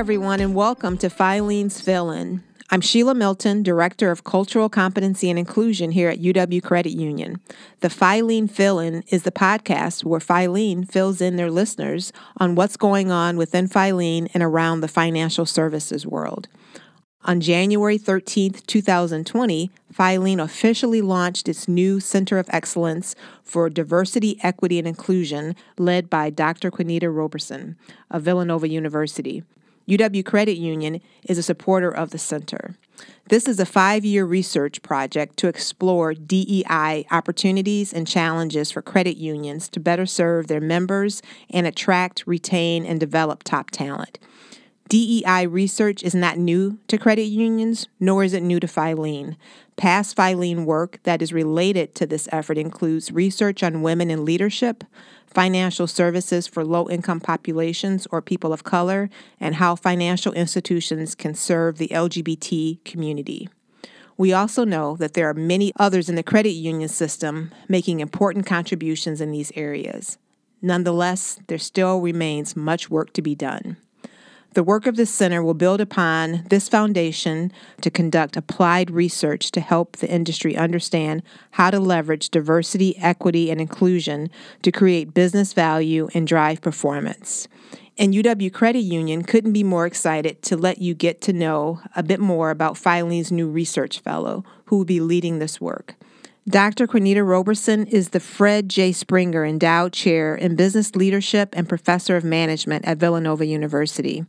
everyone, and welcome to Filene's Fill In. I'm Sheila Milton, Director of Cultural Competency and Inclusion here at UW Credit Union. The Filene Fill In is the podcast where Filene fills in their listeners on what's going on within Filene and around the financial services world. On January 13, 2020, Filene officially launched its new Center of Excellence for Diversity, Equity, and Inclusion, led by Dr. Quinetta Roberson of Villanova University. UW Credit Union is a supporter of the center. This is a five year research project to explore DEI opportunities and challenges for credit unions to better serve their members and attract, retain, and develop top talent. DEI research is not new to credit unions, nor is it new to Filene. Past Filene work that is related to this effort includes research on women in leadership, financial services for low income populations or people of color, and how financial institutions can serve the LGBT community. We also know that there are many others in the credit union system making important contributions in these areas. Nonetheless, there still remains much work to be done. The work of this center will build upon this foundation to conduct applied research to help the industry understand how to leverage diversity, equity, and inclusion to create business value and drive performance. And UW Credit Union couldn't be more excited to let you get to know a bit more about Filene's new research fellow who will be leading this work. Dr. Quinetta Roberson is the Fred J. Springer Endowed Chair in Business Leadership and Professor of Management at Villanova University.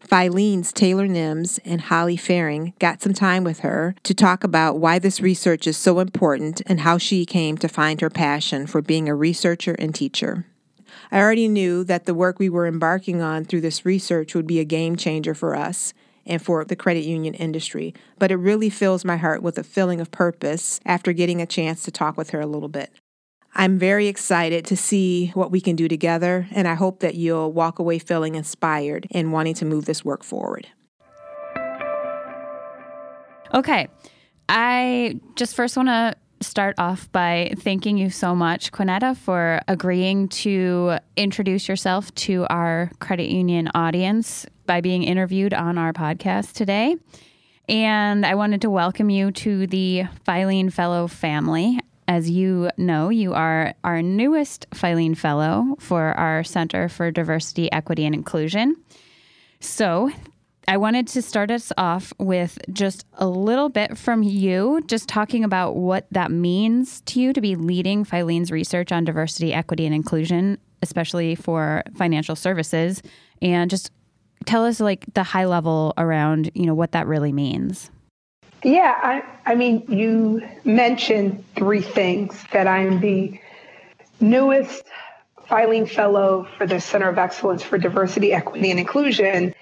Filene's Taylor Nelms and Holly Faring got some time with her to talk about why this research is so important and how she came to find her passion for being a researcher and teacher. I already knew that the work we were embarking on through this research would be a game changer for us and for the credit union industry. But it really fills my heart with a feeling of purpose after getting a chance to talk with her a little bit. I'm very excited to see what we can do together, and I hope that you'll walk away feeling inspired and wanting to move this work forward. Okay. I just first want to start off by thanking you so much, Quinetta, for agreeing to introduce yourself to our credit union audience by being interviewed on our podcast today. And I wanted to welcome you to the Filene Fellow family. As you know, you are our newest Filene Fellow for our Center for Diversity, Equity, and Inclusion. So, I wanted to start us off with just a little bit from you, just talking about what that means to you to be leading Filene's research on diversity, equity, and inclusion, especially for financial services, and just tell us like the high level around you know what that really means. Yeah, I, I mean, you mentioned three things that I'm the newest Filene fellow for the Center of Excellence for Diversity, Equity, and Inclusion.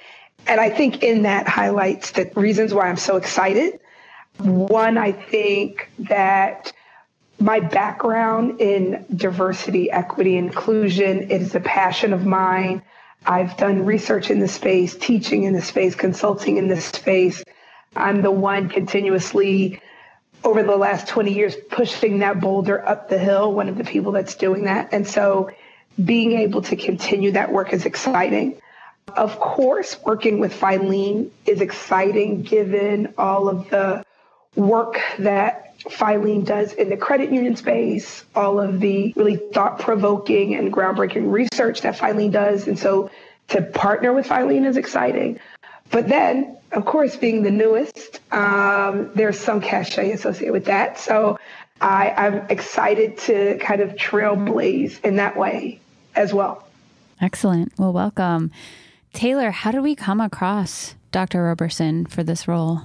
And I think in that highlights the reasons why I'm so excited. One, I think that my background in diversity, equity, inclusion, it is a passion of mine. I've done research in the space, teaching in the space, consulting in this space. I'm the one continuously over the last 20 years pushing that boulder up the hill, one of the people that's doing that. And so being able to continue that work is exciting. Of course, working with Filene is exciting given all of the work that Filene does in the credit union space, all of the really thought provoking and groundbreaking research that Filene does. And so to partner with Filene is exciting. But then, of course, being the newest, um, there's some cachet associated with that. So I, I'm excited to kind of trailblaze in that way as well. Excellent. Well, welcome. Taylor, how did we come across Dr. Roberson for this role?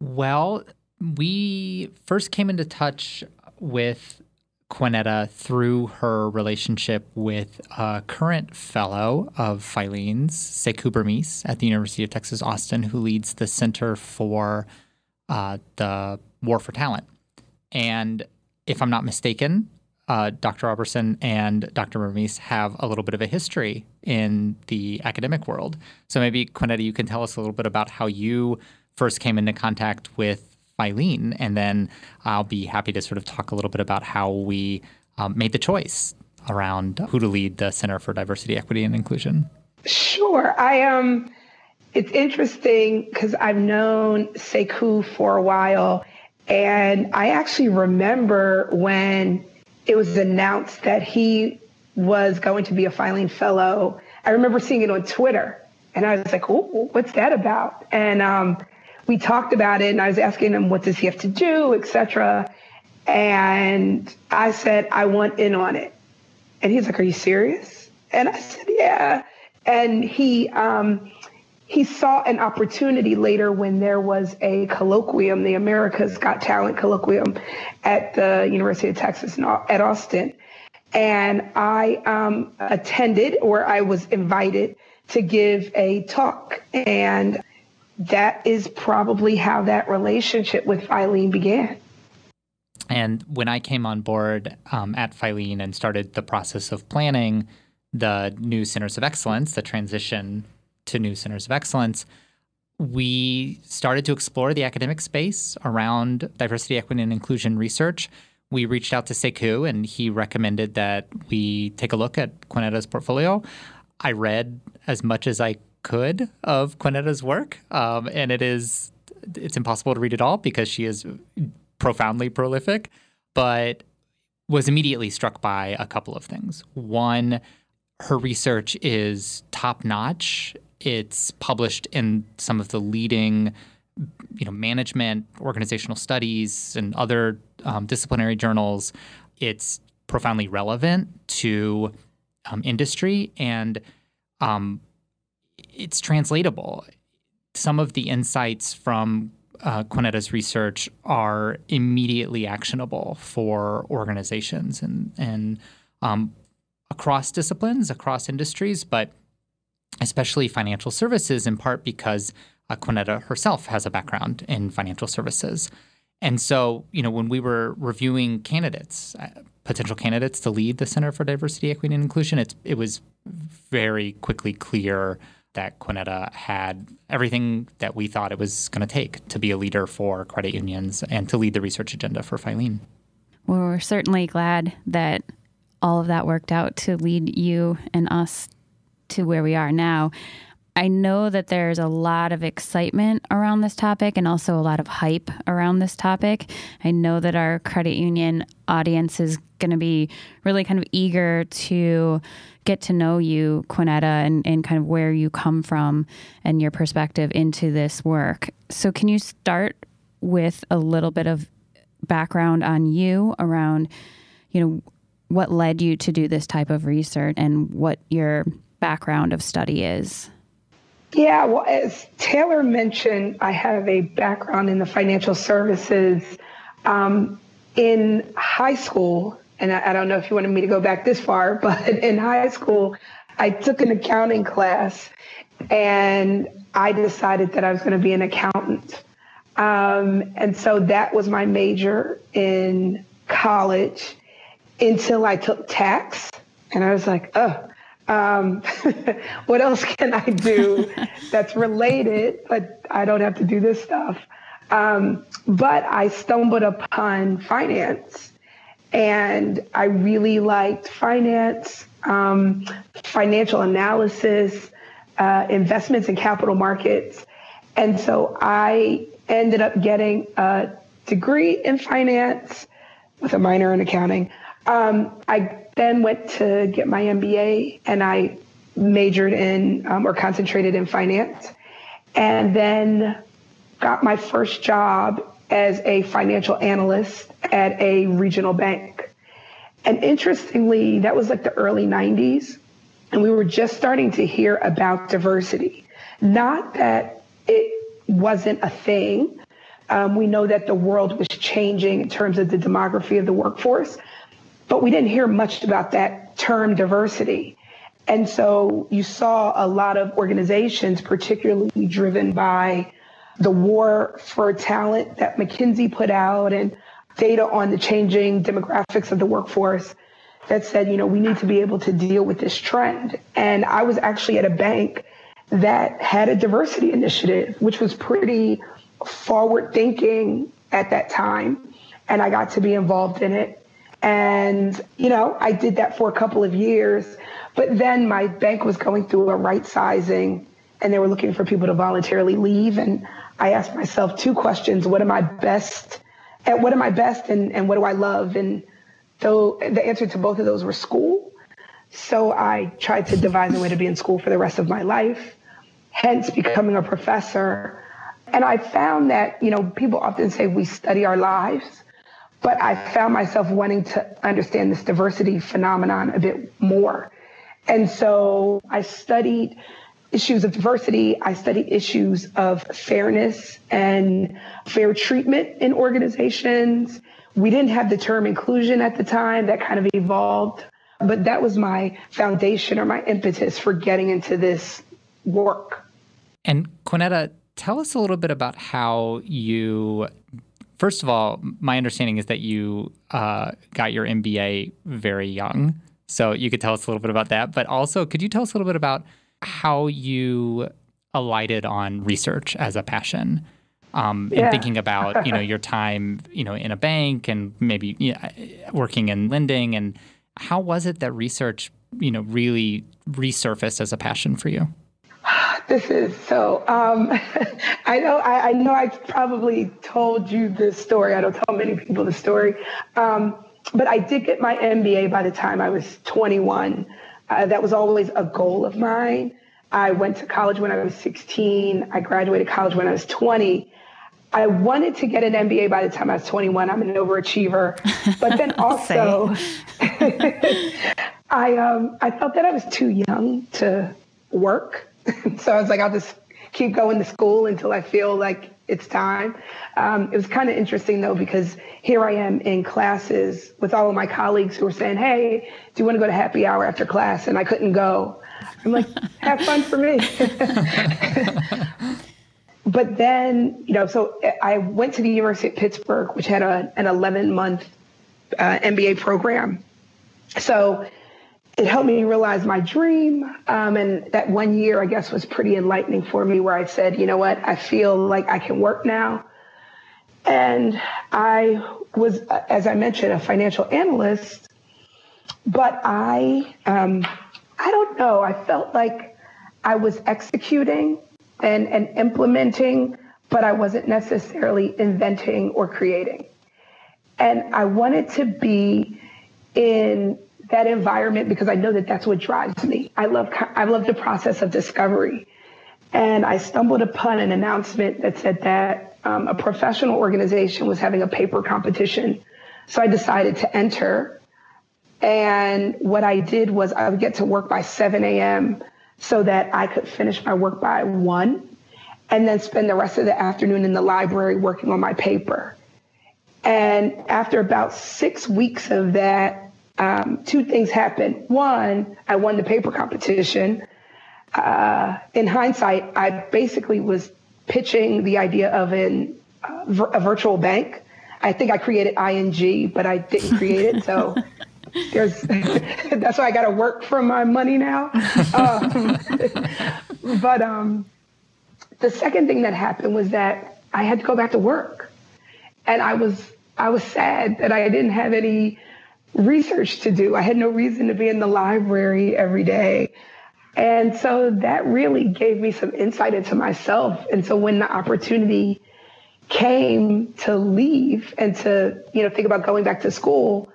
Well, we first came into touch with Quinetta through her relationship with a current fellow of Filene's, Sekou Bermiss, at the University of Texas Austin, who leads the Center for uh, the War for Talent. And if I'm not mistaken, uh, Dr. Roberson and Dr. Bermiss have a little bit of a history in the academic world. So maybe, Quinetta, you can tell us a little bit about how you first came into contact with Filene, and then I'll be happy to sort of talk a little bit about how we um, made the choice around who to lead the Center for Diversity, Equity, and Inclusion. Sure. I um, it's interesting because I've known Sekou for a while. And I actually remember when it was announced that he was going to be a Filene fellow. I remember seeing it on Twitter. And I was like, oh, what's that about? And um, we talked about it, and I was asking him, what does he have to do, et cetera. And I said, I want in on it. And he's like, Are you serious? And I said, Yeah. And he um, he saw an opportunity later when there was a colloquium, the America's Got Talent colloquium at the University of Texas at Austin. And I um, attended or I was invited to give a talk. And that is probably how that relationship with Filene began. And when I came on board um, at Filene and started the process of planning the new Centers of Excellence, the transition to new Centers of Excellence, we started to explore the academic space around diversity, equity, and inclusion research. We reached out to Sekou, and he recommended that we take a look at Quinetta's portfolio. I read as much as I could of Quinetta's work, um, and it is it's impossible to read it all because she is profoundly prolific, but was immediately struck by a couple of things. One, her research is top notch. It's published in some of the leading, you know, management, organizational studies, and other um, disciplinary journals. It's profoundly relevant to um, industry, and um, it's translatable. Some of the insights from uh, Quinetta's research are immediately actionable for organizations and and um, across disciplines, across industries, but especially financial services, in part because uh, Quinetta herself has a background in financial services. And so, you know, when we were reviewing candidates, uh, potential candidates to lead the Center for Diversity, Equity, and Inclusion, it was very quickly clear that Quinetta had everything that we thought it was going to take to be a leader for credit unions and to lead the research agenda for Filene. Well, we're certainly glad that all of that worked out to lead you and us to where we are now. I know that there's a lot of excitement around this topic and also a lot of hype around this topic. I know that our credit union audience is going to be really kind of eager to get to know you, Quinetta, and, and kind of where you come from and your perspective into this work. So, can you start with a little bit of background on you around, you know, what led you to do this type of research and what your background of study is? Yeah, well, as Taylor mentioned, I have a background in the financial services. Um, in high school, and I, I don't know if you wanted me to go back this far, but in high school, I took an accounting class and I decided that I was going to be an accountant. Um, and so that was my major in college until I took tax. And I was like, oh, um, what else can I do that's related, but I don't have to do this stuff? Um, but I stumbled upon finance and I really liked finance, um, financial analysis, uh, investments in capital markets. And so I ended up getting a degree in finance with a minor in accounting. Um, I then went to get my MBA and I majored in um, or concentrated in finance. And then got my first job as a financial analyst at a regional bank. And interestingly, that was like the early 90s. And we were just starting to hear about diversity. Not that it wasn't a thing. Um, we know that the world was changing in terms of the demography of the workforce, but we didn't hear much about that term diversity. And so you saw a lot of organizations, particularly driven by the war for talent that McKinsey put out and data on the changing demographics of the workforce that said, you know, we need to be able to deal with this trend. And I was actually at a bank that had a diversity initiative, which was pretty forward thinking at that time. And I got to be involved in it. And, you know, I did that for a couple of years. But then my bank was going through a right sizing and they were looking for people to voluntarily leave. And I asked myself two questions: What am I best at? What am I best, and and what do I love? And so the answer to both of those were school. So I tried to devise a way to be in school for the rest of my life, hence becoming a professor. And I found that, you know, people often say we study our lives, but I found myself wanting to understand this diversity phenomenon a bit more. And so I studied issues of diversity. I studied issues of fairness and fair treatment in organizations. We didn't have the term inclusion at the time, that kind of evolved. But that was my foundation or my impetus for getting into this work. And Quinetta, tell us a little bit about how you first of all, my understanding is that you uh, got your MBA very young. So you could tell us a little bit about that. But also, could you tell us a little bit about how you alighted on research as a passion? Um, yeah. thinking about you know your time you know in a bank and maybe you know, working in lending and how was it that research you know really resurfaced as a passion for you? This is so. Um, I know. I, I, know. I probably told you this story. I don't tell many people the story, um, but I did get my MBA by the time I was 21. Uh, that was always a goal of mine. I went to college when I was 16. I graduated college when I was 20. I wanted to get an MBA by the time I was 21. I'm an overachiever, but then also I um, I felt that I was too young to work. so I was like, I'll just keep going to school until I feel like it's time. Um, it was kind of interesting though, because here I am in classes with all of my colleagues who were saying, Hey, do you want to go to happy hour after class? And I couldn't go. I'm like, have fun for me. but then, you know, so I went to the University of Pittsburgh, which had a, an 11 month uh, MBA program. So it helped me realize my dream. Um, and that one year, I guess, was pretty enlightening for me where I said, you know what, I feel like I can work now. And I was, as I mentioned, a financial analyst, but I, um, I don't know, I felt like I was executing and, and implementing, but I wasn't necessarily inventing or creating. And I wanted to be in that environment because I know that that's what drives me. I love I love the process of discovery, and I stumbled upon an announcement that said that um, a professional organization was having a paper competition. So I decided to enter, and what I did was I would get to work by 7 a.m. so that I could finish my work by one, and then spend the rest of the afternoon in the library working on my paper. And after about six weeks of that, um, two things happened. One, I won the paper competition. Uh, in hindsight, I basically was pitching the idea of an, uh, a virtual bank. I think I created ING, but I didn't create it. So there's that's why I got to work for my money now. Um, but um, the second thing that happened was that I had to go back to work, and I was I was sad that I didn't have any research to do. I had no reason to be in the library every day. And so that really gave me some insight into myself. And so when the opportunity came to leave and to, you know, think about going back to school,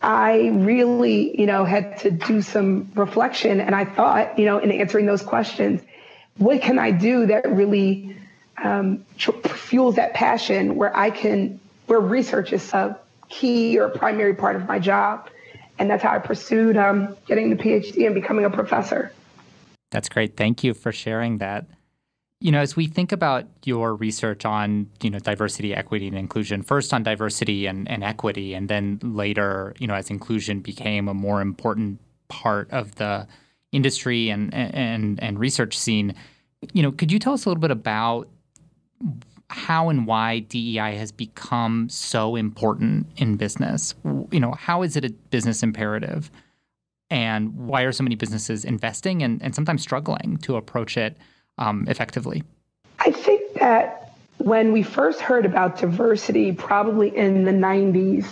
I really, you know, had to do some reflection. And I thought, you know, in answering those questions, what can I do that really um, fuels that passion where I can, where research is a key or primary part of my job. And that's how I pursued um, getting the PhD and becoming a professor. That's great. Thank you for sharing that. You know, as we think about your research on, you know, diversity, equity, and inclusion, first on diversity and, and equity, and then later, you know, as inclusion became a more important part of the industry and and and research scene, you know, could you tell us a little bit about how and why DEI has become so important in business. You know, how is it a business imperative? And why are so many businesses investing and, and sometimes struggling to approach it um, effectively? I think that when we first heard about diversity, probably in the 90s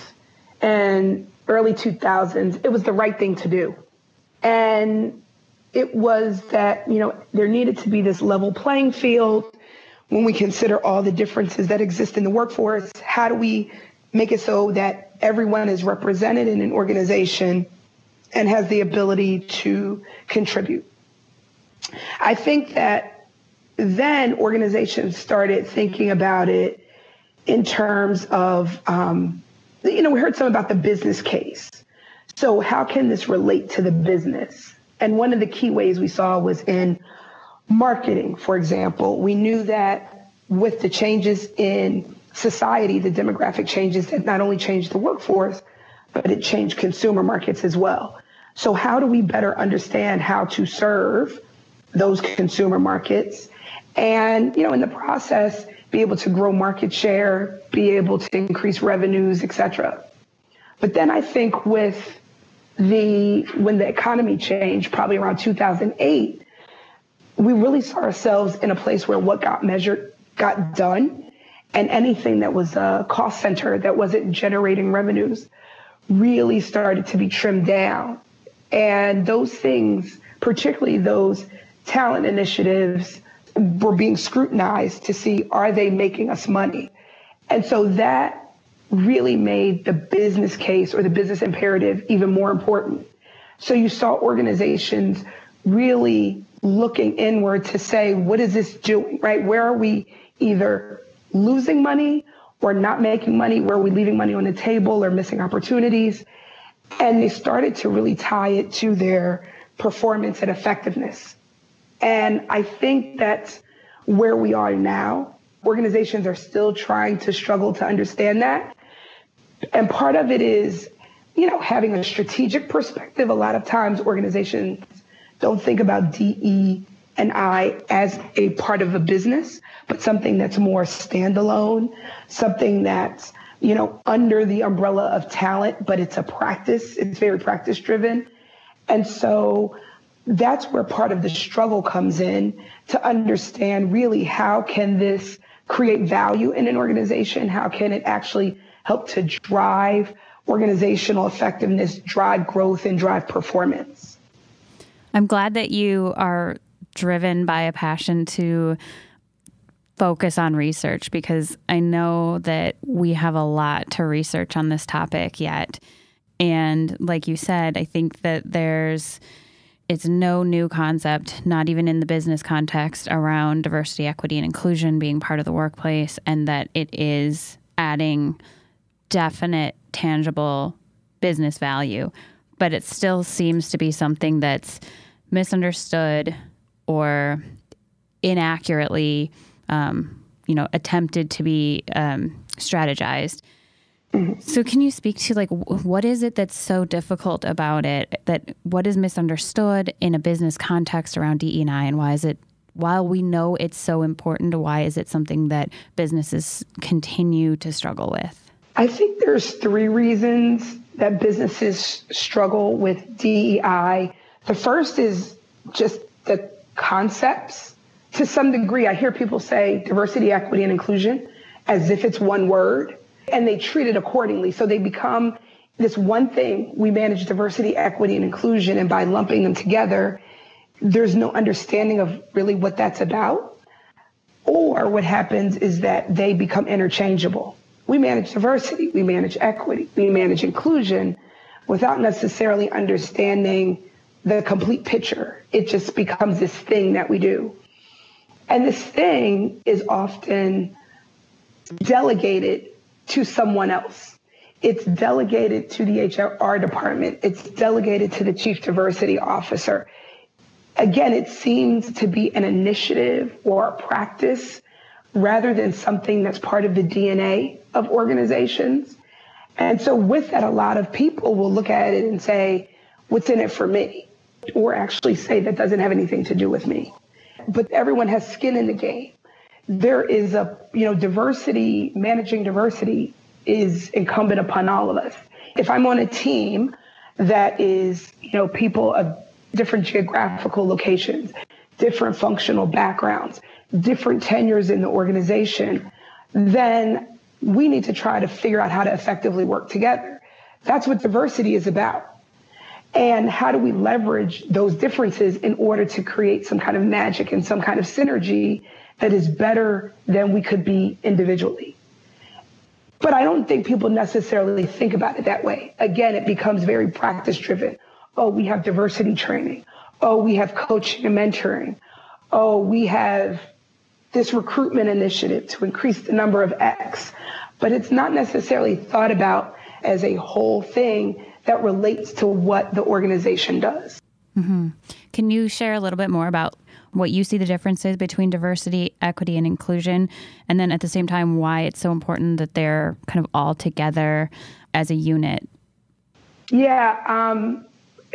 and early 2000s, it was the right thing to do. And it was that, you know, there needed to be this level playing field when we consider all the differences that exist in the workforce. How do we make it so that everyone is represented in an organization and has the ability to contribute? I think that then organizations started thinking about it in terms of, um, you know, we heard some about the business case. So, how can this relate to the business? And one of the key ways we saw was in marketing, for example. We knew that with the changes in society, the demographic changes that not only changed the workforce, but it changed consumer markets as well. So, how do we better understand how to serve those consumer markets? And, you know, in the process, be able to grow market share, be able to increase revenues, et cetera. But then I think with the when the economy changed, probably around 2008, we really saw ourselves in a place where what got measured got done, and anything that was a cost center that wasn't generating revenues really started to be trimmed down. And those things, particularly those talent initiatives, were being scrutinized to see are they making us money? And so that really made the business case or the business imperative even more important. So you saw organizations really looking inward to say, what is this doing, right? Where are we either losing money or not making money? Where are we leaving money on the table or missing opportunities? And they started to really tie it to their performance and effectiveness. And I think that's where we are now. Organizations are still trying to struggle to understand that. And part of it is, you know, having a strategic perspective. A lot of times organizations don't think about DE and I as a part of a business, but something that's more standalone, something that's, you know, under the umbrella of talent, but it's a practice. It's very practice driven. And so that's where part of the struggle comes in to understand really how can this create value in an organization? How can it actually help to drive organizational effectiveness, drive growth, and drive performance? I'm glad that you are driven by a passion to focus on research because I know that we have a lot to research on this topic yet. And like you said, I think that there's it's no new concept, not even in the business context around diversity, equity, and inclusion being part of the workplace, and that it is adding definite, tangible business value. But it still seems to be something that's misunderstood or inaccurately, um, you know, attempted to be um, strategized. So can you speak to like what is it that's so difficult about it that what is misunderstood in a business context around DE&I and why is it while we know it's so important why is it something that businesses continue to struggle with? I think there's three reasons that businesses struggle with DEI. The first is just the concepts. To some degree, I hear people say diversity, equity, and inclusion as if it's one word and they treat it accordingly. So they become this one thing. We manage diversity, equity, and inclusion. And by lumping them together, there's no understanding of really what that's about. Or what happens is that they become interchangeable. We manage diversity, we manage equity, we manage inclusion without necessarily understanding the complete picture. It just becomes this thing that we do. And this thing is often delegated to someone else. It's delegated to the HR department. It's delegated to the chief diversity officer. Again, it seems to be an initiative or a practice rather than something that's part of the DNA of organizations. And so, with that, a lot of people will look at it and say, What's in it for me? Or actually say, That doesn't have anything to do with me. But everyone has skin in the game there is a, you know, diversity, managing diversity is incumbent upon all of us. If I'm on a team that is, you know, people of different geographical locations, different functional backgrounds, different tenures in the organization, then we need to try to figure out how to effectively work together. That's what diversity is about. And how do we leverage those differences in order to create some kind of magic and some kind of synergy that is better than we could be individually? But I don't think people necessarily think about it that way. Again, it becomes very practice driven. Oh, we have diversity training. Oh, we have coaching and mentoring. Oh, we have this recruitment initiative to increase the number of X. But it's not necessarily thought about as a whole thing that relates to what the organization does. Mm-hmm. Can you share a little bit more about what you see the differences between diversity, equity, and inclusion, and then at the same time, why it's so important that they're kind of all together as a unit? Yeah, um,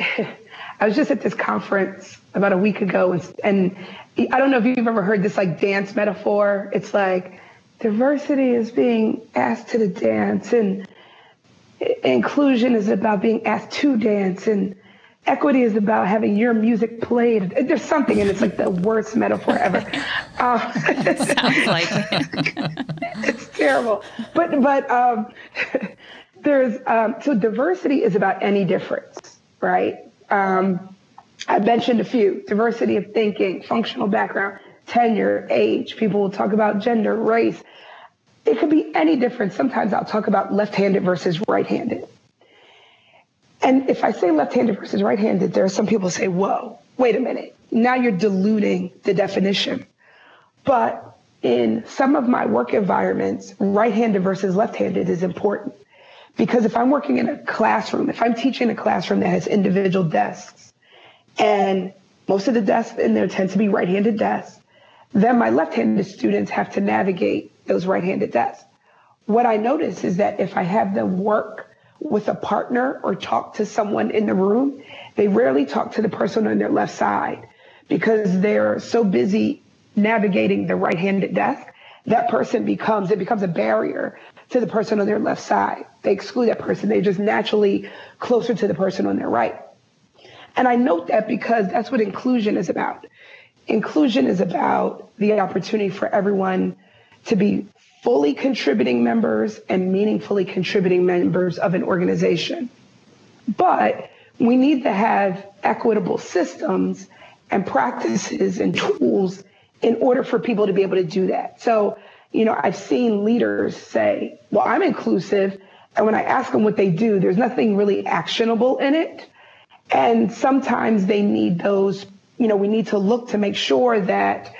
I was just at this conference about a week ago, and, and I don't know if you've ever heard this like dance metaphor. It's like diversity is being asked to the dance, and inclusion is about being asked to dance, and equity is about having your music played. There's something, and it's like the worst metaphor ever. Um, Sounds like it's terrible, but but um, there's um, so diversity is about any difference, right? Um, I mentioned a few: diversity of thinking, functional background, tenure, age. People will talk about gender, race. It could be any difference. Sometimes I'll talk about left-handed versus right-handed. And if I say left-handed versus right-handed, there are some people say, "Whoa, wait a minute! Now you're diluting the definition." But in some of my work environments, right-handed versus left-handed is important because if I'm working in a classroom, if I'm teaching a classroom that has individual desks, and most of the desks in there tend to be right-handed desks, then my left-handed students have to navigate those right-handed desks. What I notice is that if I have them work with a partner or talk to someone in the room, they rarely talk to the person on their left side because they're so busy navigating the right-handed desk. That person becomes, it becomes a barrier to the person on their left side. They exclude that person. They're just naturally closer to the person on their right. And I note that because that's what inclusion is about. Inclusion is about the opportunity for everyone to be fully contributing members and meaningfully contributing members of an organization. But we need to have equitable systems and practices and tools in order for people to be able to do that. So, you know, I've seen leaders say, well, I'm inclusive. And when I ask them what they do, there's nothing really actionable in it. And sometimes they need those, you know, we need to look to make sure that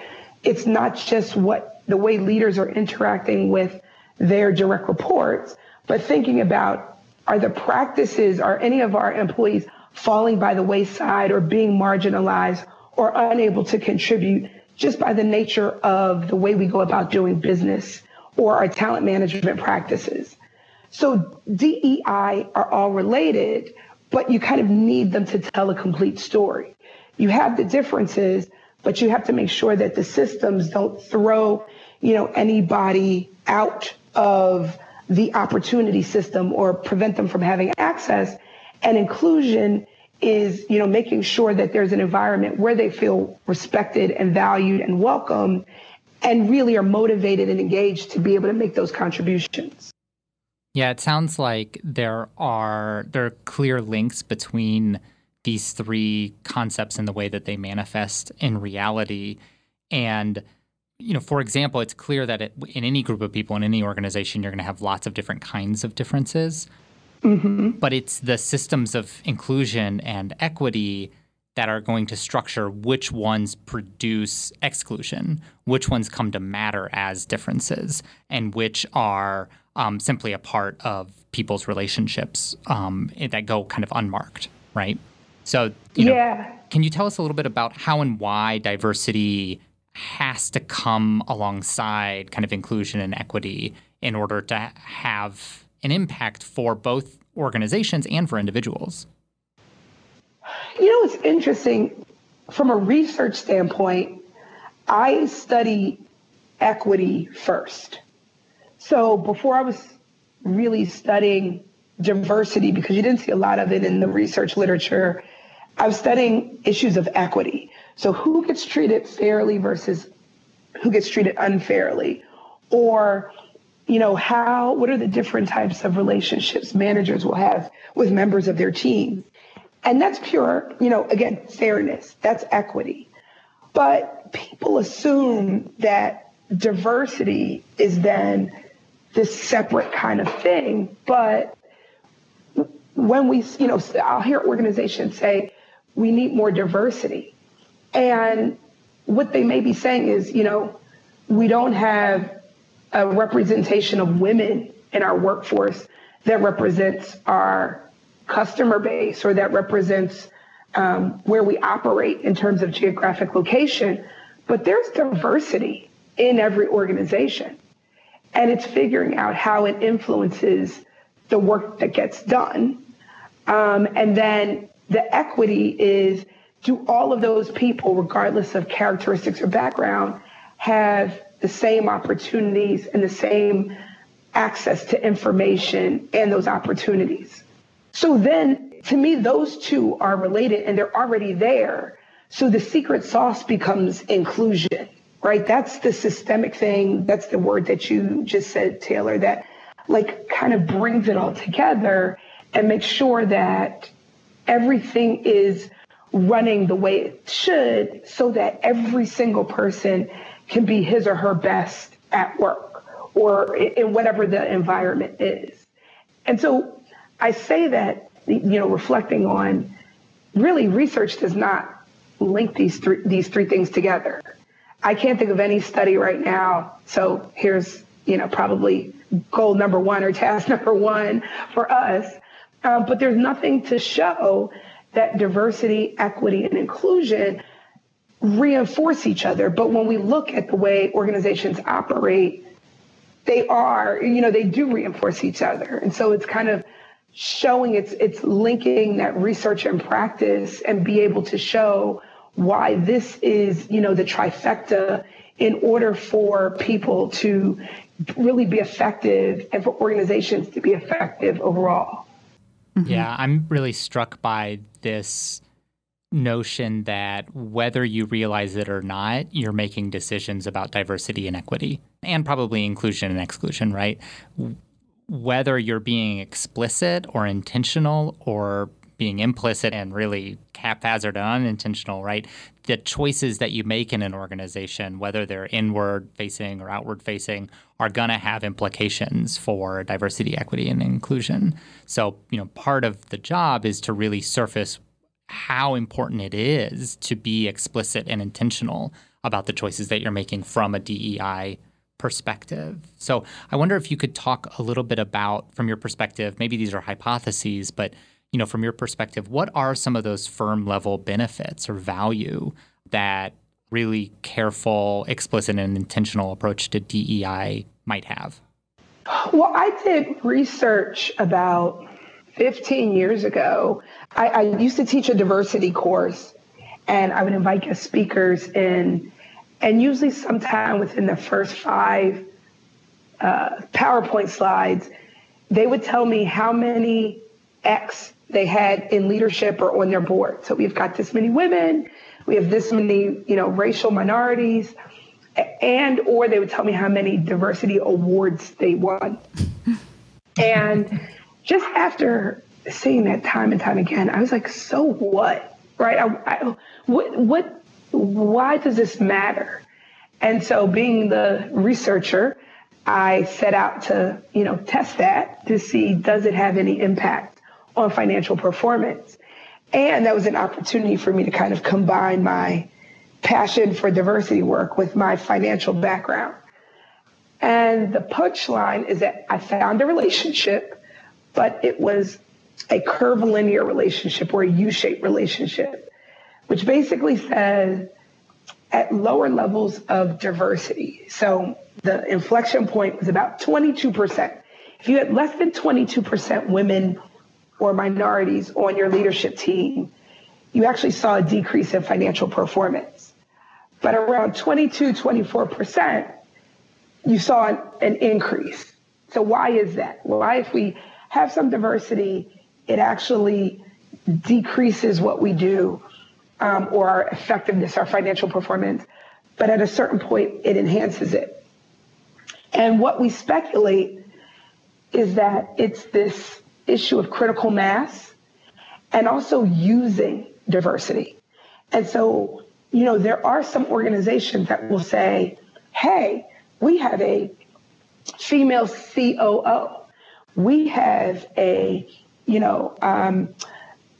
it's not just what the way leaders are interacting with their direct reports, but thinking about are the practices, are any of our employees falling by the wayside or being marginalized or unable to contribute just by the nature of the way we go about doing business or our talent management practices. So DEI are all related, but you kind of need them to tell a complete story. You have the differences, but you have to make sure that the systems don't throw, you know, anybody out of the opportunity system or prevent them from having access. And inclusion is, you know, making sure that there's an environment where they feel respected and valued and welcome and really are motivated and engaged to be able to make those contributions. Yeah, it sounds like there are there are clear links between these three concepts and the way that they manifest in reality. And you know, for example, it's clear that it, in any group of people in any organization, you're going to have lots of different kinds of differences. Mm-hmm. But it's the systems of inclusion and equity that are going to structure which ones produce exclusion, which ones come to matter as differences, and which are um, simply a part of people's relationships um, that go kind of unmarked, right? So, you yeah. know, can you tell us a little bit about how and why diversity has to come alongside kind of inclusion and equity in order to have an impact for both organizations and for individuals? You know, it's interesting from a research standpoint. I study equity first. So before I was really studying diversity, because you didn't see a lot of it in the research literature, I was studying issues of equity. So who gets treated fairly versus who gets treated unfairly? Or, you know, how, what are the different types of relationships managers will have with members of their team? And that's pure, you know, again, fairness, that's equity. But people assume that diversity is then this separate kind of thing. But when we, you know, I'll hear organizations say, we need more diversity. And what they may be saying is, you know, we don't have a representation of women in our workforce that represents our customer base or that represents um, where we operate in terms of geographic location. But there's diversity in every organization. And it's figuring out how it influences the work that gets done. Um, and then the equity is do all of those people, regardless of characteristics or background, have the same opportunities and the same access to information and those opportunities? So then, to me, those two are related and they're already there. So the secret sauce becomes inclusion, right? That's the systemic thing. That's the word that you just said, Taylor, that like kind of brings it all together and makes sure that everything is running the way it should so that every single person can be his or her best at work or in whatever the environment is. And so I say that, you know, reflecting on really research does not link these three, these three things together. I can't think of any study right now. So here's, you know, probably goal number one or task number one for us. Um, but there's nothing to show that diversity, equity, and inclusion reinforce each other. But when we look at the way organizations operate, they are, you know, they do reinforce each other. And so it's kind of showing it's it's linking that research and practice and be able to show why this is, you know, the trifecta in order for people to really be effective and for organizations to be effective overall. Mm-hmm. Yeah, I'm really struck by this notion that whether you realize it or not, you're making decisions about diversity and equity and probably inclusion and exclusion, right? Whether you're being explicit or intentional or being implicit and really haphazard and unintentional, right? The choices that you make in an organization, whether they're inward facing or outward facing, are going to have implications for diversity, equity, and inclusion. So, you know, part of the job is to really surface how important it is to be explicit and intentional about the choices that you're making from a DEI perspective. So I wonder if you could talk a little bit about, from your perspective, maybe these are hypotheses, but you know, from your perspective, what are some of those firm level benefits or value that really careful, explicit, and intentional approach to DEI might have? Well, I did research about 15 years ago, I, I used to teach a diversity course and I would invite guest speakers in. And usually, sometime within the first five uh, PowerPoint slides, they would tell me how many X they had in leadership or on their board. So we've got this many women, we have this many, you know, racial minorities, and or they would tell me how many diversity awards they won. and just after seeing that time and time again, I was like, so what? Right? I, I, what, what, why does this matter? And so being the researcher, I set out to, you know, test that to see does it have any impact on financial performance. And that was an opportunity for me to kind of combine my passion for diversity work with my financial background. And the punchline is that I found a relationship but it was a curvilinear relationship or a U-shaped relationship, which basically says at lower levels of diversity. So the inflection point was about 22%. If you had less than 22% women or minorities on your leadership team, you actually saw a decrease in financial performance. But around 22, 24%, you saw an, an increase. So why is that? Why, if we have some diversity, it actually decreases what we do um, or our effectiveness, our financial performance. But at a certain point, it enhances it. And what we speculate is that it's this issue of critical mass and also using diversity. And so, you know, there are some organizations that will say, hey, we have a female COO. We have a, you know, um,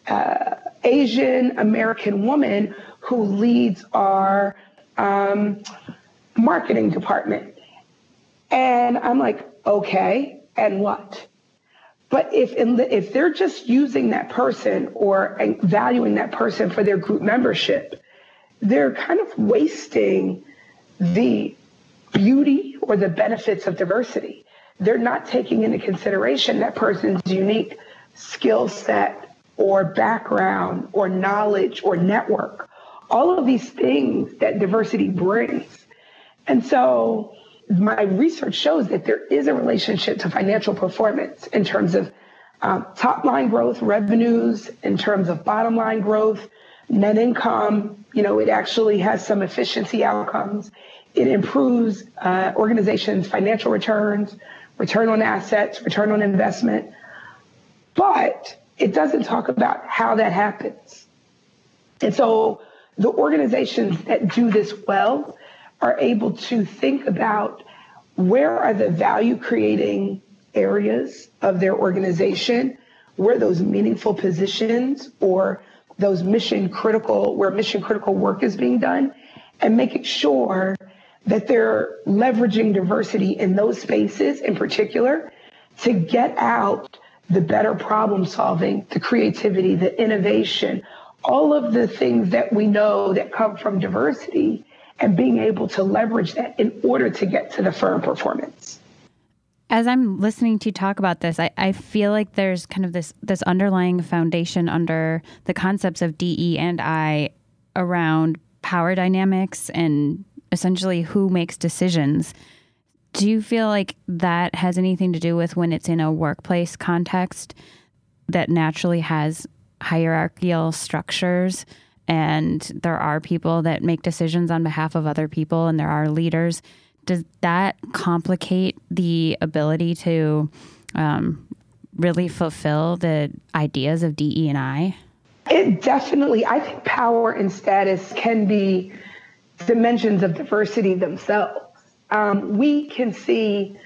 uh, Asian American woman who leads our um, marketing department. And I'm like, okay, and what? But if the, if they're just using that person or valuing that person for their group membership, they're kind of wasting the beauty or the benefits of diversity. They're not taking into consideration that person's unique skill set or background or knowledge or network. All of these things that diversity brings. And so my research shows that there is a relationship to financial performance in terms of um, top line growth, revenues, in terms of bottom line growth, net income. You know, it actually has some efficiency outcomes. It improves uh, organizations' financial returns, return on assets, return on investment. But it doesn't talk about how that happens. And so the organizations that do this well are able to think about where are the value creating areas of their organization, where those meaningful positions or those mission critical, where mission critical work is being done, and making sure that they're leveraging diversity in those spaces in particular to get out the better problem solving, the creativity, the innovation, all of the things that we know that come from diversity and being able to leverage that in order to get to the firm performance. As I'm listening to you talk about this, I, I feel like there's kind of this this underlying foundation under the concepts of DE and I around power dynamics and essentially who makes decisions. Do you feel like that has anything to do with when it's in a workplace context that naturally has hierarchical structures and there are people that make decisions on behalf of other people and there are leaders? Does that complicate the ability to um, really fulfill the ideas of DE and I? It definitely, I think power and status can be dimensions of diversity themselves. Um, we can see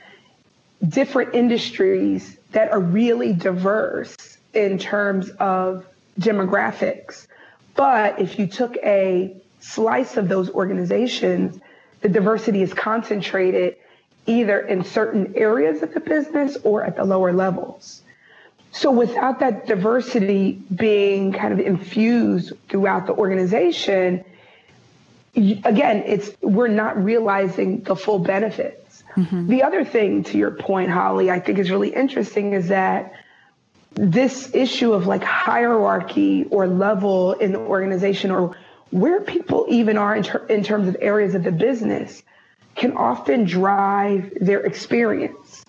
different industries that are really diverse in terms of demographics. But if you took a slice of those organizations, the diversity is concentrated either in certain areas of the business or at the lower levels. So without that diversity being kind of infused throughout the organization, again, it's we're not realizing the full benefits. Mm-hmm. The other thing to your point, Holly, I think is really interesting is that this issue of like hierarchy or level in the organization or where people even are in, ter- in terms of areas of the business can often drive their experience.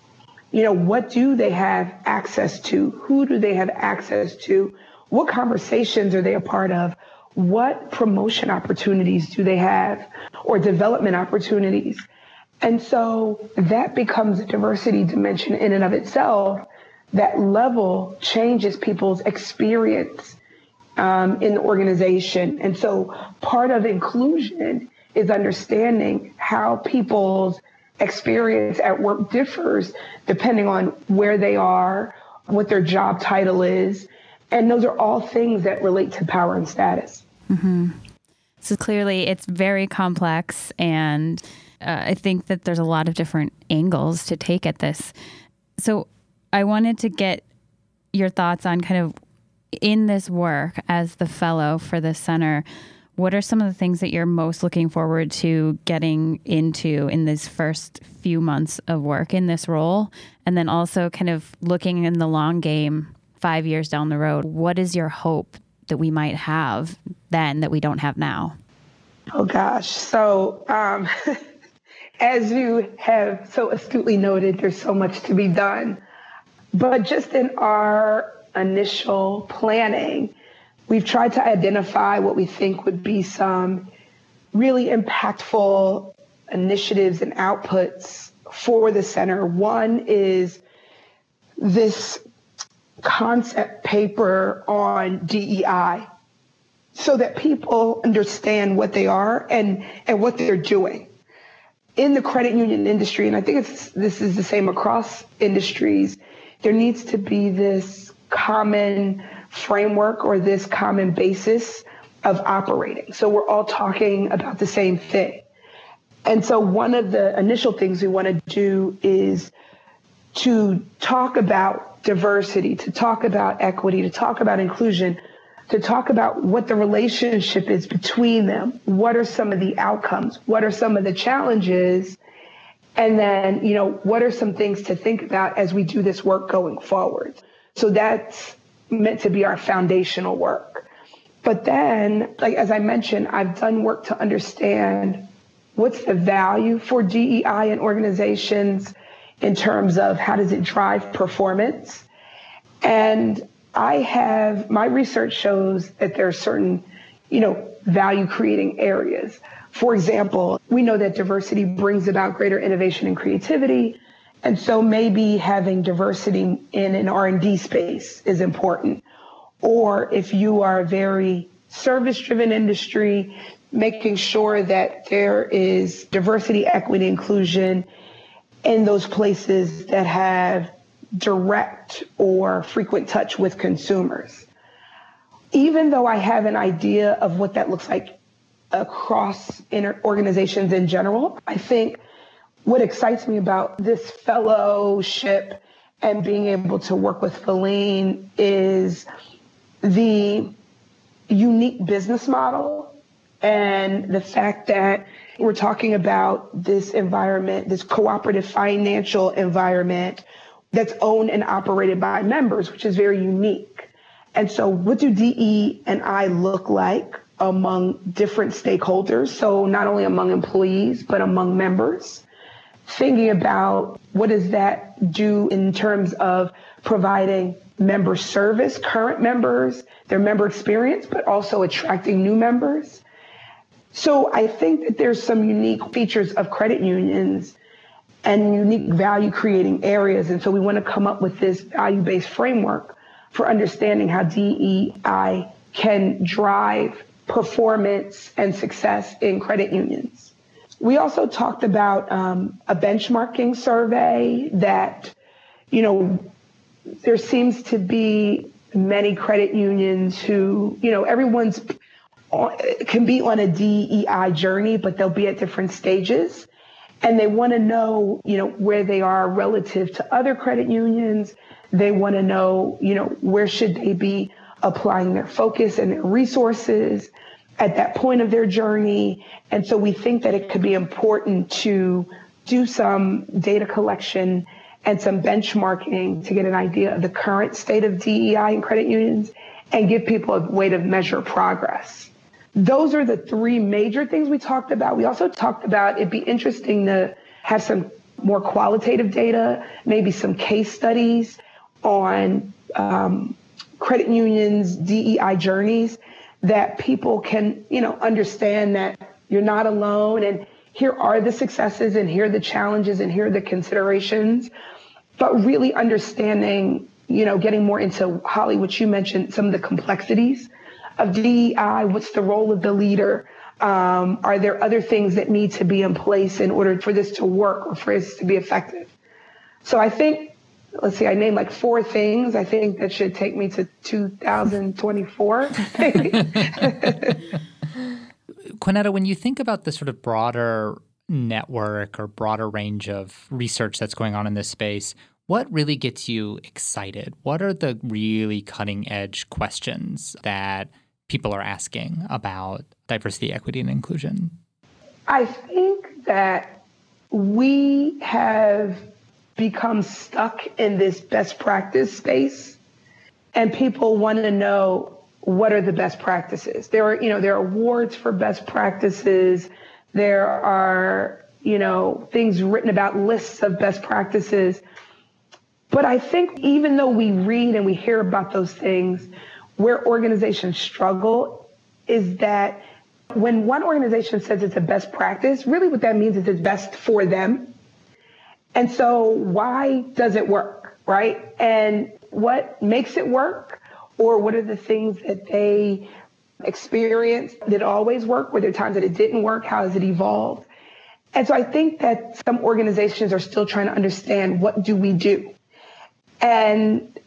You know, what do they have access to? Who do they have access to? What conversations are they a part of? what promotion opportunities do they have or development opportunities? And so that becomes a diversity dimension in and of itself. That level changes people's experience um, in the organization. And so part of inclusion is understanding how people's experience at work differs depending on where they are, what their job title is. And those are all things that relate to power and status. Mm-hmm. So clearly, it's very complex, and uh, I think that there's a lot of different angles to take at this. So I wanted to get your thoughts on kind of in this work as the fellow for this center. What are some of the things that you're most looking forward to getting into in these first few months of work in this role? And then also kind of looking in the long game, five years down the road, what is your hope that we might have then that we don't have now? Oh gosh. So, um, as you have so astutely noted, there's so much to be done. But just in our initial planning, we've tried to identify what we think would be some really impactful initiatives and outputs for the center. One is this concept paper on DEI so that people understand what they are and, and what they're doing. In the credit union industry, and I think it's, this is the same across industries, there needs to be this common framework or this common basis of operating. So we're all talking about the same thing. And so one of the initial things we want to do is to talk about diversity, to talk about equity, to talk about inclusion, to talk about what the relationship is between them. What are some of the outcomes? What are some of the challenges? And then, you know, what are some things to think about as we do this work going forward? So that's meant to be our foundational work. But then, like as I mentioned, I've done work to understand what's the value for DEI in organizations in terms of how does it drive performance. And I have my research shows that there are certain, you know, value creating areas. For example, we know that diversity brings about greater innovation and creativity. And so maybe having diversity in an R&D space is important. Or if you are a very service driven industry, making sure that there is diversity, equity, inclusion in those places that have direct or frequent touch with consumers. Even though I have an idea of what that looks like across organizations in general, I think what excites me about this fellowship and being able to work with Filene is the unique business model and the fact that we're talking about this environment, this cooperative financial environment that's owned and operated by members, which is very unique. And so, what do DE and I look like among different stakeholders? So, not only among employees, but among members. Thinking about what does that do in terms of providing member service, current members, their member experience, but also attracting new members. So I think that there's some unique features of credit unions and unique value creating areas. And so we want to come up with this value based framework for understanding how DEI can drive performance and success in credit unions. We also talked about um, a benchmarking survey that, you know, there seems to be many credit unions who, you know, everyone's can be on a DEI journey, but they'll be at different stages and they want to know, you know, where they are relative to other credit unions. They want to know, you know, where should they be applying their focus and their resources at that point of their journey. And so we think that it could be important to do some data collection and some benchmarking to get an idea of the current state of DEI in credit unions and give people a way to measure progress. Those are the three major things we talked about. We also talked about it'd be interesting to have some more qualitative data, maybe some case studies on um, credit unions' DEI journeys that people can, you know, understand that you're not alone and here are the successes and here are the challenges and here are the considerations. But really understanding, you know, getting more into Holly, which you mentioned, some of the complexities of DEI? What's the role of the leader? Um, are there other things that need to be in place in order for this to work or for this to be effective? So I think, let's see, I named like four things. I think that should take me to 2024. Quinetta, when you think about the sort of broader network or broader range of research that's going on in this space, what really gets you excited? What are the really cutting edge questions that people are asking about diversity, equity, and inclusion? I think that we have become stuck in this best practice space and people want to know what are the best practices. There are, you know, there are awards for best practices. There are, you know, things written about lists of best practices. But I think even though we read and we hear about those things, where organizations struggle is that when one organization says it's a best practice, really what that means is it's best for them. And so why does it work? Right. And what makes it work or what are the things that they experience that always work? Were there times that it didn't work? How has it evolved? And so I think that some organizations are still trying to understand what do we do? And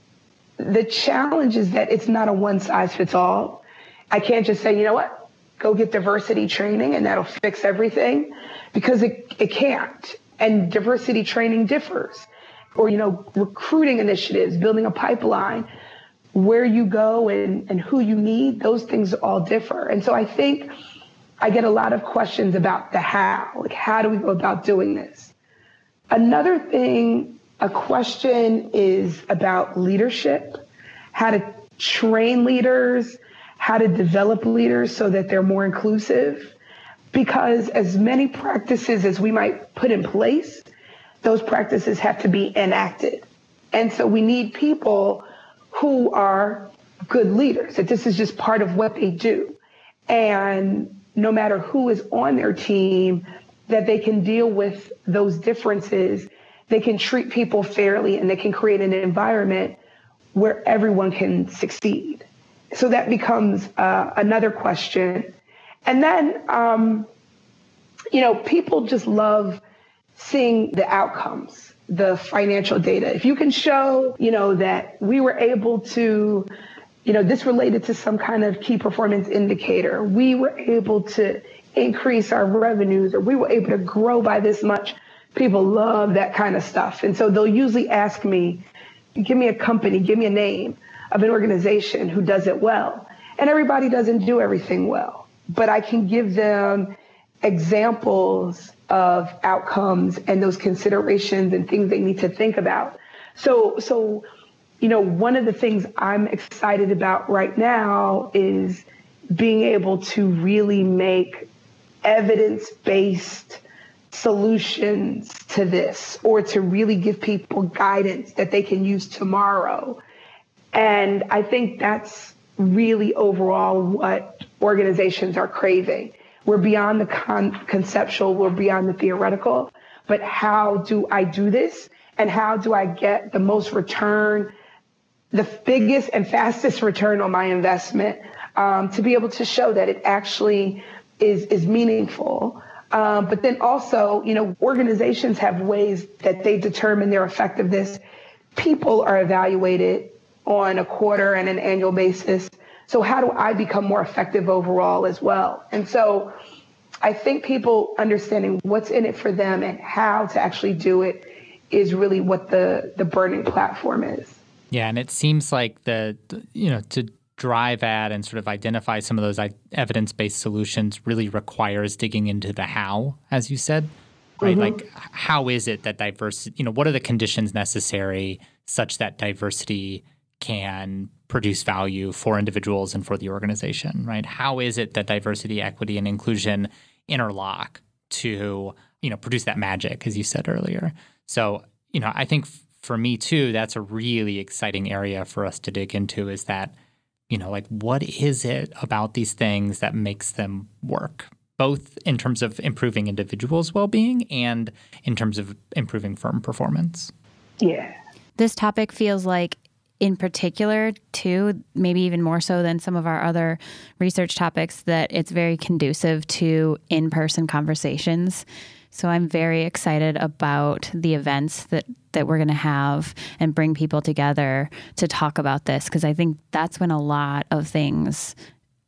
the challenge is that it's not a one size fits all. I can't just say, you know what, go get diversity training and that'll fix everything because it, it can't. And diversity training differs. Or, you know, recruiting initiatives, building a pipeline, where you go and, and who you need, those things all differ. And so I think I get a lot of questions about the how. Like, how do we go about doing this? Another thing, a question is about leadership, how to train leaders, how to develop leaders so that they're more inclusive. Because as many practices as we might put in place, those practices have to be enacted. And so we need people who are good leaders, that this is just part of what they do. And no matter who is on their team, that they can deal with those differences. They can treat people fairly and they can create an environment where everyone can succeed. So that becomes uh, another question. And then, um, you know, people just love seeing the outcomes, the financial data. If you can show, you know, that we were able to you know, this related to some kind of key performance indicator. We were able to increase our revenues or we were able to grow by this much. People love that kind of stuff. And so they'll usually ask me, give me a company, give me a name of an organization who does it well. And everybody doesn't do everything well, but I can give them examples of outcomes and those considerations and things they need to think about. So, so you know, one of the things I'm excited about right now is being able to really make evidence based solutions to this or to really give people guidance that they can use tomorrow. And I think that's really overall what organizations are craving. We're beyond the con- conceptual, we're beyond the theoretical, but how do I do this? And how do I get the most return the biggest and fastest return on my investment um, to be able to show that it actually is is meaningful. Um, but then also, you know, organizations have ways that they determine their effectiveness. People are evaluated on a quarter and an annual basis. So how do I become more effective overall as well? And so I think people understanding what's in it for them and how to actually do it is really what the, the burning platform is. Yeah, and it seems like the you know to drive at and sort of identify some of those evidence-based solutions really requires digging into the how, as you said, right? Mm-hmm. Like how is it that diversity, you know, what are the conditions necessary such that diversity can produce value for individuals and for the organization, right? How is it that diversity, equity, and inclusion interlock to, you know, produce that magic, as you said earlier? So, you know, I think for me too, that's a really exciting area for us to dig into is that, you know, like what is it about these things that makes them work? Both in terms of improving individuals' well being and in terms of improving firm performance. Yeah. This topic feels like in particular, too, maybe even more so than some of our other research topics, that it's very conducive to in person conversations. So I'm very excited about the events that that we're going to have and bring people together to talk about this because I think that's when a lot of things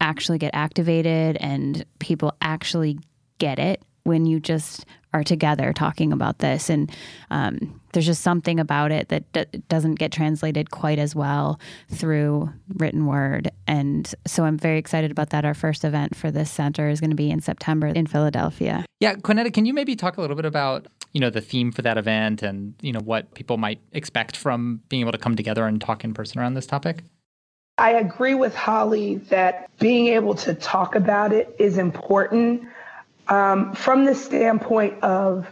actually get activated and people actually get it when you just are together talking about this. And um, there's just something about it that d- doesn't get translated quite as well through written word. And so I'm very excited about that. Our first event for this center is going to be in September in Philadelphia. Yeah, Quinetta, can you maybe talk a little bit about you know the theme for that event and you know what people might expect from being able to come together and talk in person around this topic? I agree with Holly that being able to talk about it is important um, from the standpoint of,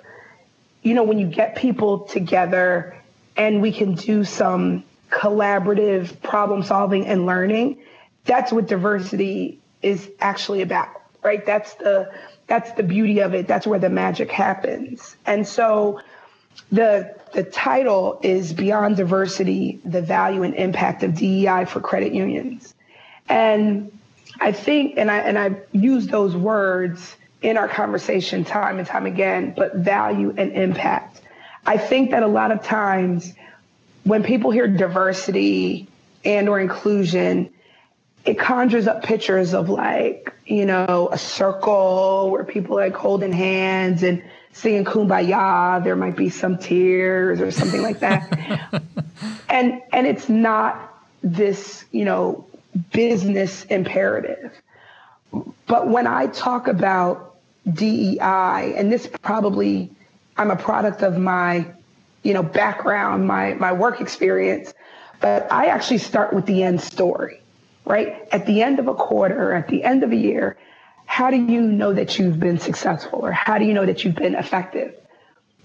you know, when you get people together and we can do some collaborative problem solving and learning, that's what diversity is actually about, right? That's the that's the beauty of it. That's where the magic happens. And so the the title is Beyond Diversity: The Value and Impact of DEI for Credit Unions, and I think, and I and I use those words in our conversation time and time again, but value and impact. I think that a lot of times when people hear diversity and or inclusion, it conjures up pictures of like, you know, a circle where people like holding hands and singing kumbaya. There might be some tears or something like that. and and it's not this, you know, business imperative. But when I talk about DEI, and this probably I'm a product of my, you know, background, my my work experience, but I actually start with the end story, right? At the end of a quarter, at the end of a year, how do you know that you've been successful or how do you know that you've been effective?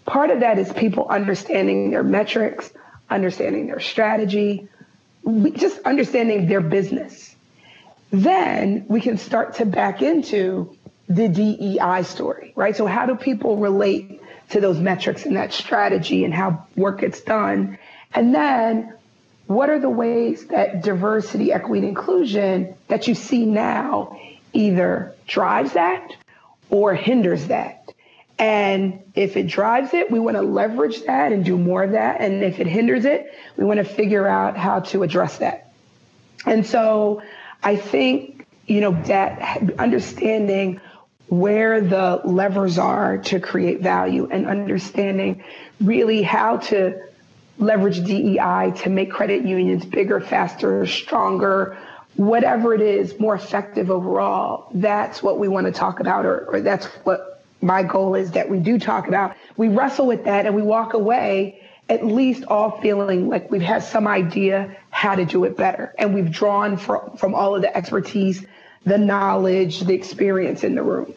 Part of that is people understanding their metrics, understanding their strategy, just understanding their business. Then we can start to back into the DEI story, right? So how do people relate to those metrics and that strategy and how work gets done? And then what are the ways that diversity, equity, and inclusion that you see now either drives that or hinders that? And if it drives it, we want to leverage that and do more of that. And if it hinders it, we want to figure out how to address that. And so I think, you know, that understanding where the levers are to create value and understanding really how to leverage DEI to make credit unions bigger, faster, stronger, whatever it is, more effective overall. That's what we want to talk about, or, or that's what my goal is that we do talk about. We wrestle with that and we walk away at least all feeling like we've had some idea how to do it better. And we've drawn from, from all of the expertise, the knowledge, the experience in the room.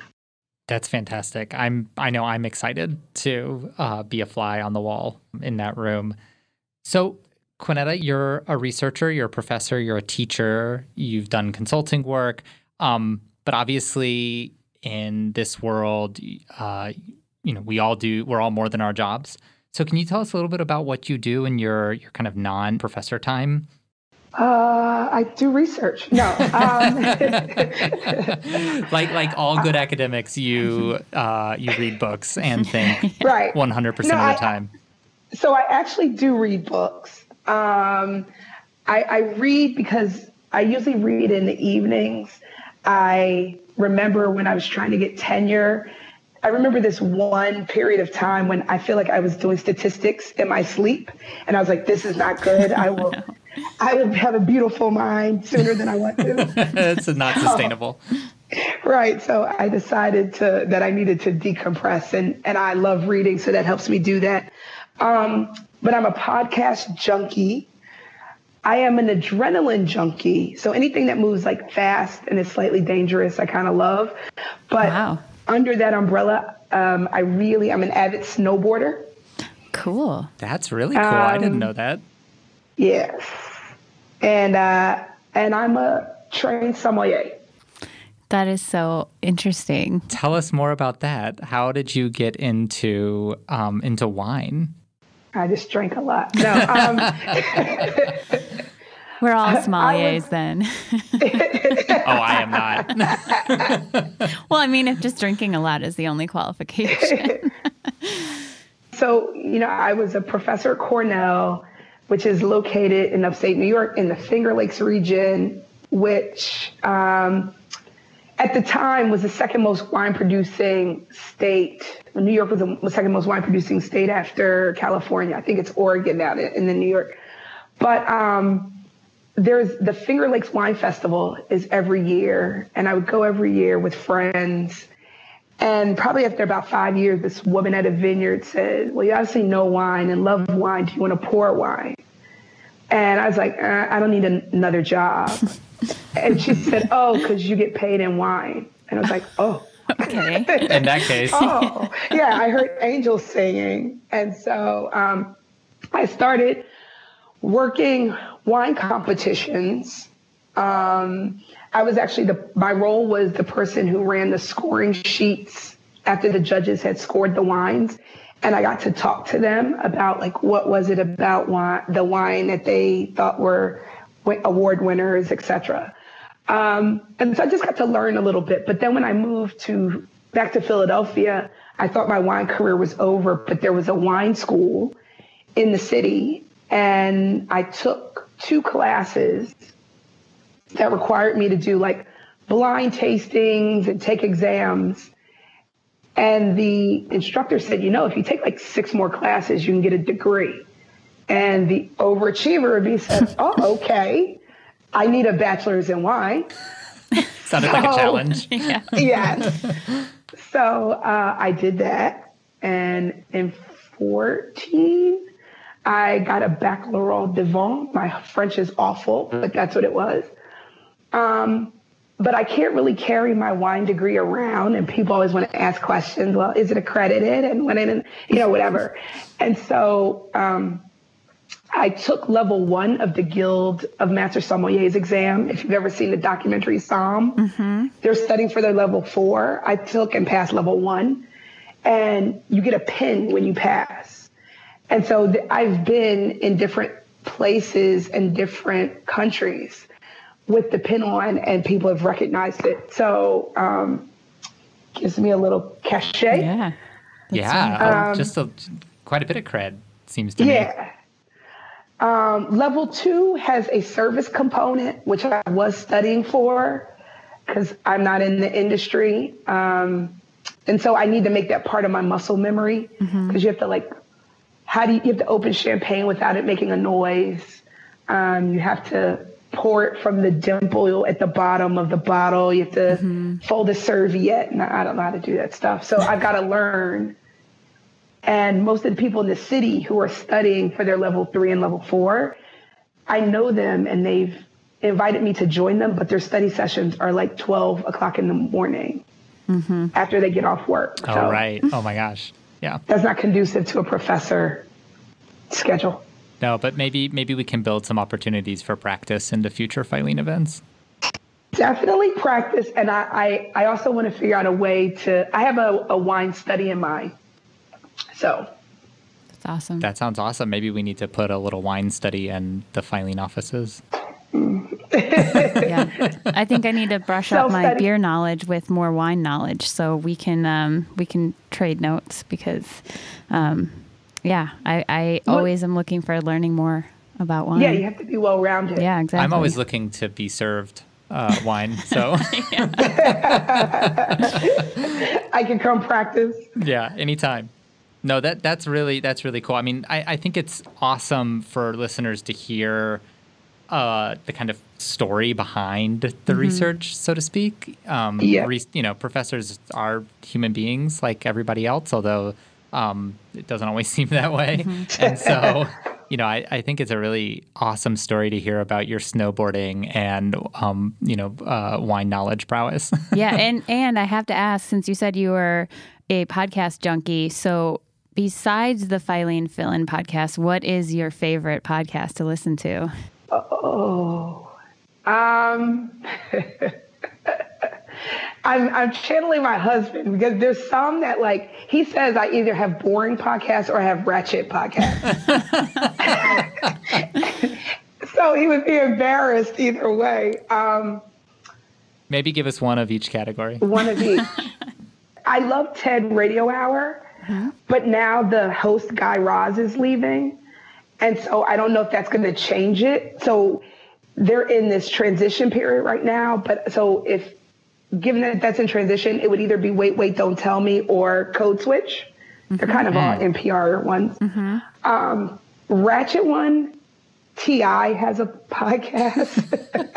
That's fantastic. I'm I know I'm excited to uh, be a fly on the wall in that room. So Quinetta, you're a researcher, you're a professor, you're a teacher, you've done consulting work, um, but obviously in this world, uh, you know, we all do, we're all more than our jobs. So can you tell us a little bit about what you do in your, your kind of non-professor time? Uh, I do research. No, um. like like all good academics, you uh, you read books and think right one hundred percent of the time. So I actually do read books. Um, I, I read because I usually read in the evenings. I remember when I was trying to get tenure. I remember this one period of time when I feel like I was doing statistics in my sleep, and I was like, "This is not good. I will, no. I will have a beautiful mind sooner than I want to." it's not sustainable. right. So I decided to that I needed to decompress, and and I love reading, so that helps me do that. Um, but I'm a podcast junkie. I am an adrenaline junkie. So anything that moves like fast and is slightly dangerous, I kind of love. But wow. Under that umbrella, um, I really, I'm an avid snowboarder. Cool. That's really cool. Um, I didn't um, know that. Yes. And, uh, and I'm a trained sommelier. That is so interesting. Tell us more about that. How did you get into um, into wine? I just drank a lot. No. Um, We're all sommeliers then. oh, I am not. well, I mean, if just drinking a lot is the only qualification. so, you know, I was a professor at Cornell, which is located in upstate New York in the Finger Lakes region, which um, at the time was the second most wine producing state. New York was the second most wine producing state after California. I think it's Oregon now in the New York. But um, there's the Finger Lakes Wine Festival is every year, and I would go every year with friends. And probably after about five years, this woman at a vineyard said, "Well, you obviously know wine and love wine. Do you want to pour wine?" And I was like, uh, "I don't need an- another job." and she said, "Oh, because you get paid in wine." And I was like, "Oh." Okay. in that case. oh, yeah. I heard angels singing, and so um, I started working wine competitions. Um, I was actually the my role was the person who ran the scoring sheets after the judges had scored the wines, and I got to talk to them about like what was it about wine, the wine that they thought were award winners, etc. Um, and so I just got to learn a little bit. But then when I moved to back to Philadelphia, I thought my wine career was over, but there was a wine school in the city, and I took two classes that required me to do like blind tastings and take exams. And the instructor said, you know, if you take like six more classes, you can get a degree. And the overachiever of me said, oh, okay. I need a bachelor's in wine. Sounded so, like a challenge. yeah. yes. So uh, I did that. And in 14, I got a baccalaureate de vin. My French is awful, but that's what it was. Um, but I can't really carry my wine degree around, and people always want to ask questions. Well, is it accredited? And when it, you know, whatever. And so um, I took level one of the Guild of Master Sommeliers exam. If you've ever seen the documentary Somm, mm-hmm. they're studying for their level four. I took and passed level one, and you get a pin when you pass. And so th- I've been in different places and different countries with the pin on, and people have recognized it. So um, gives me a little cachet. Yeah, yeah, um, just a, quite a bit of cred seems to yeah. me. Yeah. Um, level two has a service component, which I was studying for because I'm not in the industry. Um, and so I need to make that part of my muscle memory because mm-hmm. you have to like, how do you, you, have to open champagne without it making a noise? Um, you have to pour it from the dimple at the bottom of the bottle. You have to mm-hmm. fold a serviette. And I don't know how to do that stuff. So I've got to learn. And most of the people in the city who are studying for their level three and level four, I know them and they've invited me to join them, but their study sessions are like 12 o'clock in the morning mm-hmm. after they get off work. Oh, so right. Oh, my gosh. Yeah. That's not conducive to a professor schedule. No, but maybe maybe we can build some opportunities for practice into future Filene events. Definitely practice, and I, I, I also want to figure out a way to. I have a, a wine study in mind, so that's awesome. That sounds awesome. Maybe we need to put a little wine study in the Filene offices. Mm-hmm. Yeah, I think I need to brush up my beer knowledge with more wine knowledge, so we can um, we can trade notes because um, yeah, I, I always am looking for learning more about wine. Yeah, you have to be well rounded. Yeah, exactly. I'm always looking to be served uh, wine, so I can come practice. Yeah, anytime. No, that that's really that's really cool. I mean, I, I think it's awesome for listeners to hear uh, the kind of story behind the mm-hmm. research, so to speak. Um, yeah. Re- you know, professors are human beings like everybody else, although um, it doesn't always seem that way. Mm-hmm. and so, you know, I, I, think it's a really awesome story to hear about your snowboarding and, um, you know, uh, wine knowledge prowess. yeah. And, and I have to ask, since you said you were a podcast junkie, so besides the Filene Fill-In podcast, what is your favorite podcast to listen to? Oh, um, I'm, I'm channeling my husband because there's some that like he says I either have boring podcasts or I have ratchet podcasts. so he would be embarrassed either way. Um, Maybe give us one of each category. One of each. I love TED Radio Hour, mm-hmm. but now the host Guy Raz is leaving, and so I don't know if that's going to change it. So they're in this transition period right now. But so if given that that's in transition, it would either be Wait, Wait, Don't Tell Me or Code Switch. Mm-hmm. They're kind of all mm-hmm. NPR ones. Mm-hmm. Um, Ratchet One, T.I. has a podcast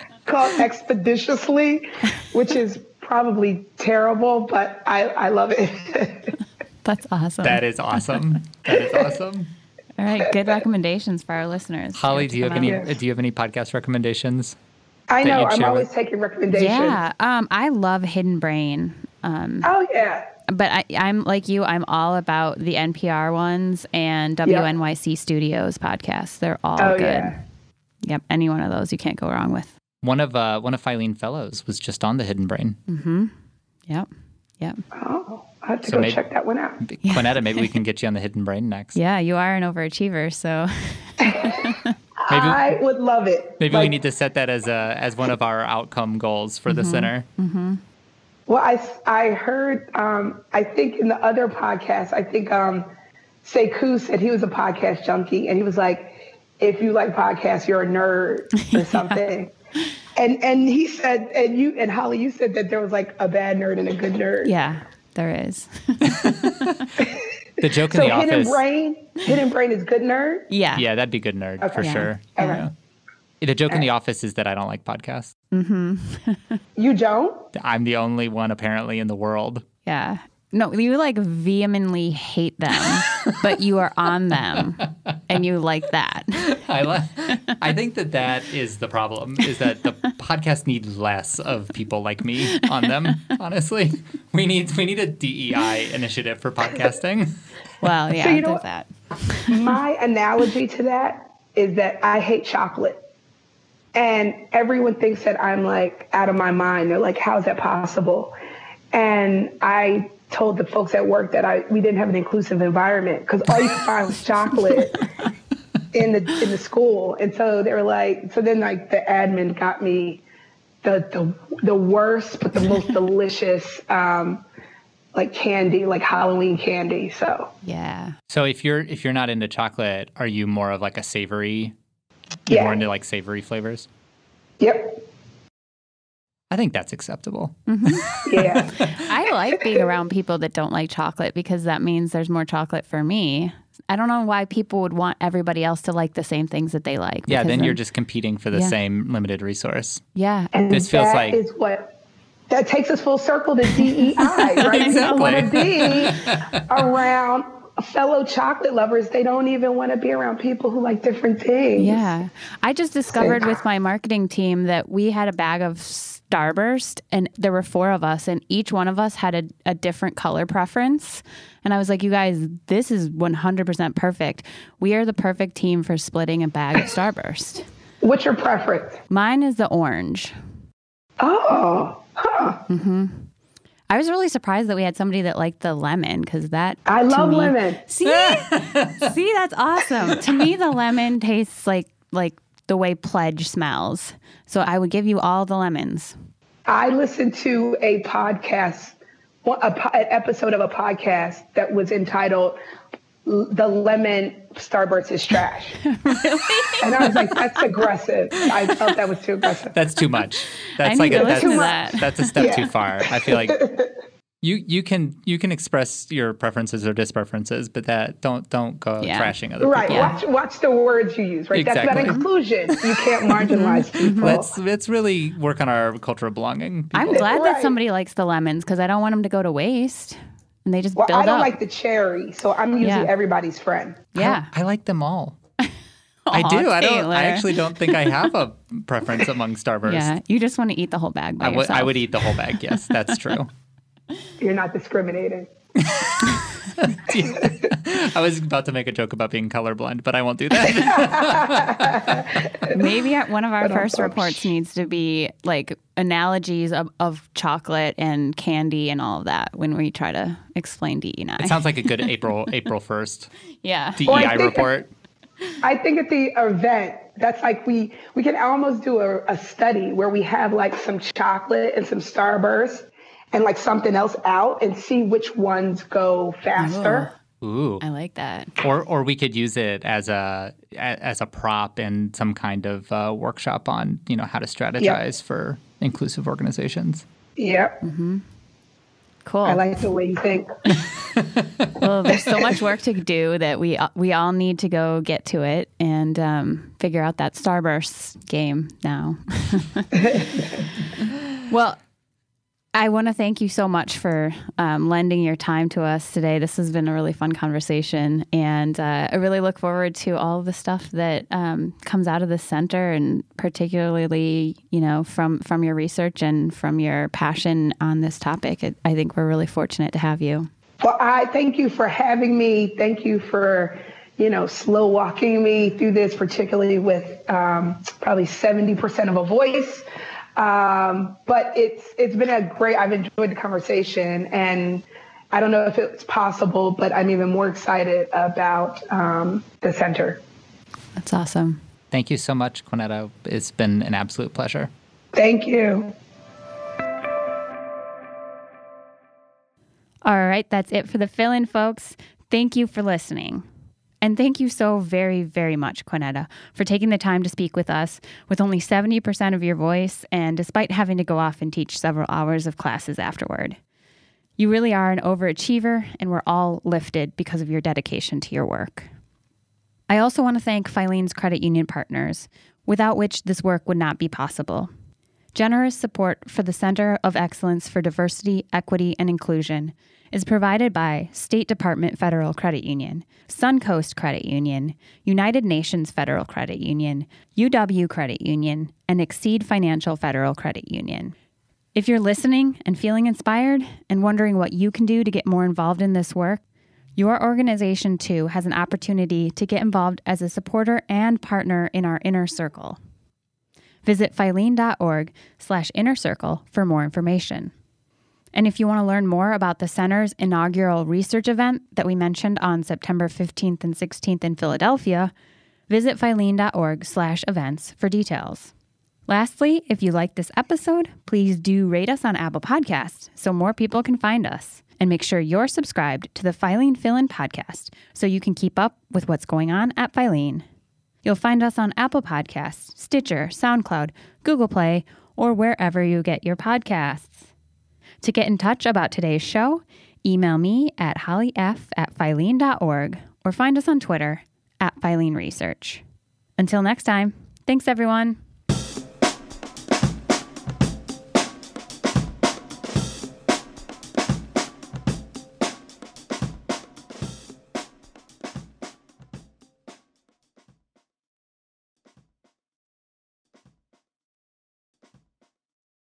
called Expeditiously, which is probably terrible, but I, I love it. That's awesome. That is awesome. That is awesome. All right, good recommendations for our listeners. Holly, do you have any? Do you have any podcast recommendations? I know. I'm always with? taking recommendations. Yeah. Um, I love Hidden Brain. Um, oh yeah. But I, am like you. I'm all about the NPR ones and WNYC yep. Studios podcasts. They're all oh, good. Yeah. Yep. Any one of those you can't go wrong with. One of uh, one of Filene Fellows was just on the Hidden Brain. Mm-hmm. Yep. Yep. Oh, I have to So go maybe- check that one out. Quinetta, maybe we can get you on the hidden brain next. Yeah, you are an overachiever, so Maybe I would love it. maybe we need to set that as a as one of our outcome goals for the center. Well, I, I heard, um, I think in the other podcast, I think um, Sekou said he was a podcast junkie, and he was like, if you like podcasts, you're a nerd or something. And and he said, and you and Holly, you said that there was like a bad nerd and a good nerd. yeah, there is. The joke So in the hidden brain, hidden brain is good nerd. yeah. Yeah, that'd be good nerd for Okay. sure. Okay. Yeah. The joke in the office is that I don't like podcasts. Mm-hmm. You don't? I'm the only one apparently in the world. Yeah. No, you like vehemently hate them, but you are on them and you like that. I li- I think that that is the problem. Is that the podcast need less of people like me on them? Honestly, we need we need a DEI initiative for podcasting. Well, yeah, you know there's that. My analogy to that is that I hate chocolate. And everyone thinks that I'm like out of my mind. They're like, how's that possible? And I told the folks at work that I we didn't have an inclusive environment because all you could find was chocolate in the in the school. And so they were like, so then like the admin got me the the the worst but the most delicious um, like candy, like Halloween candy. So Yeah. So if you're if you're not into chocolate, are you more of like a savory? Yeah. more into like savory flavors. yep, I think that's acceptable. Mm-hmm. yeah. I like being around people that don't like chocolate because that means there's more chocolate for me. I don't know why people would want everybody else to like the same things that they like. Yeah, because then you're just competing for the Yeah. same limited resource. yeah. And This feels that like- is what that takes us full circle to DEI, right? Exactly. want to be around fellow chocolate lovers. They don't even want to be around people who like different things. Yeah. I just discovered with my marketing team that we had a bag of Starburst and there were four of us and each one of us had a, a different color preference. And I was like, you guys, this is 100% perfect. We are the perfect team for splitting a bag of Starburst. What's your preference? Mine is the orange. Oh, huh. Mm-hmm. I was really surprised that we had somebody that liked the lemon because that. I love me- lemon. See, see, that's awesome. to me, the lemon tastes like like the way Pledge smells. So I would give you all the lemons. I listened to a podcast, a, an episode of a podcast that was entitled "The Lemon Starburst is Trash," really? and I was like, "That's aggressive." I felt that was too aggressive. That's too much. That's I like a, that's, listen to that. that's a step Yeah. too far. I feel like you you can you can express your preferences or dispreferences, but that don't don't go Yeah. trashing other Right. people. Yeah. Watch, watch the words you use. Right. That's Exactly. about inclusion. You can't marginalize mm-hmm. people. Let's let's really work on our cultural belonging. I'm people. glad that Right. somebody likes the lemons because I don't want them to go to waste, and they just well, build I don't up. like the cherry, so I'm usually Yeah. everybody's friend. yeah, I like them all. I Aw, do. I don't. I actually don't think I have a preference among Starburst. yeah. You just want to eat the whole bag by I would. yourself. I would eat the whole bag. Yes, that's true. You're not discriminating. I was about to make a joke about being colorblind, but I won't do that. Maybe at- one of our But, first reports needs to be like analogies of, of chocolate and candy and all of that when we try to explain DE and I. it sounds like a good April April first yeah. DEI Well, I think- report. I think at the event, that's like we we can almost do a, a study where we have like some chocolate and some Starburst and like something else out and see which ones go faster. Ooh. I like that. Or or we could use it as a a- as a prop in some kind of uh, workshop on you know how to strategize for inclusive organizations. Yep. Cool. I like the way you think. well, there's so much work to do that we we all need to go get to it and um, figure out that Starburst game now. well, I want to thank you so much for um, lending your time to us today. This has been a really fun conversation, and uh, I really look forward to all the stuff that um, comes out of the center, and particularly, you know, from from your research and from your passion on this topic. I I think we're really fortunate to have you. Well, I thank you for having me. Thank you for, you know, slow walking me through this, particularly with um, probably 70% of a voice. Um, but it's it's been a great. I've enjoyed the conversation, and I don't know if it's possible, but I'm even more excited about um, the center. That's awesome. Thank you so much, Quinetta. It's been an absolute pleasure. Thank you. All right, that's it for the fill in, folks. Thank you for listening. And thank you so very, very much, Quinetta, for taking the time to speak with us with only 70% of your voice and despite having to go off and teach several hours of classes afterward. You really are an overachiever, and we're all lifted because of your dedication to your work. I also want to thank Filene's credit union partners, without which this work would not be possible. Generous support for the Center of Excellence for Diversity, Equity, and Inclusion is provided by State Department Federal Credit Union, Suncoast Credit Union, United Nations Federal Credit Union, UW Credit Union, and Xceed Financial Federal Credit Union. If you're listening and feeling inspired and wondering what you can do to get more involved in this work, your organization too has an opportunity to get involved as a supporter and partner in our inner circle. Visit filene.org slash inner circle for more information. And if you want to learn more about the center's inaugural research event that we mentioned on September 15th and 16th in Philadelphia, visit filene.org slash events for details. Lastly, if you like this episode, please do rate us on Apple Podcasts so more people can find us. And make sure you're subscribed to the Filene Fill-In podcast so you can keep up with what's going on at Filene. You'll find us on Apple Podcasts, Stitcher, SoundCloud, Google Play, or wherever you get your podcasts. To get in touch about today's show, email me at hollyf at filene.org or find us on Twitter at Filene Research. Until next time, thanks everyone.